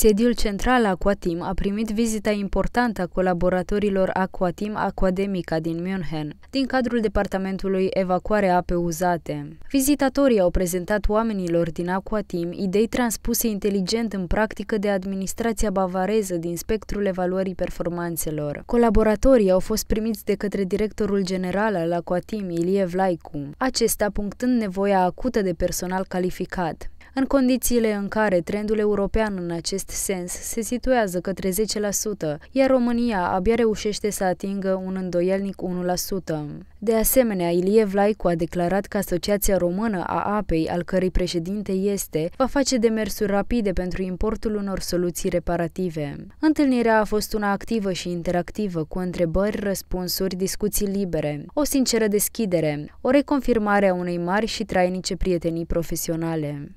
Sediul central Aquatim a primit vizita importantă a colaboratorilor Aquatim Aquademica din München, din cadrul departamentului Evacuare ape uzate. Vizitatorii au prezentat oamenilor din Aquatim idei transpuse inteligent în practică de administrația bavareză din spectrul evaluării performanțelor. Colaboratorii au fost primiți de către directorul general al Aquatim, Ilie Vlaicu, acesta punctând nevoia acută de personal calificat în condițiile în care trendul european în acest sens se situează către 10%, iar România abia reușește să atingă un îndoielnic 1%. De asemenea, Ilie Vlaicu a declarat că Asociația Română a Apei, al cărei președinte este, va face demersuri rapide pentru importul unor soluții reparative. Întâlnirea a fost una activă și interactivă, cu întrebări, răspunsuri, discuții libere, o sinceră deschidere, o reconfirmare a unei mari și trainice prietenii profesionale.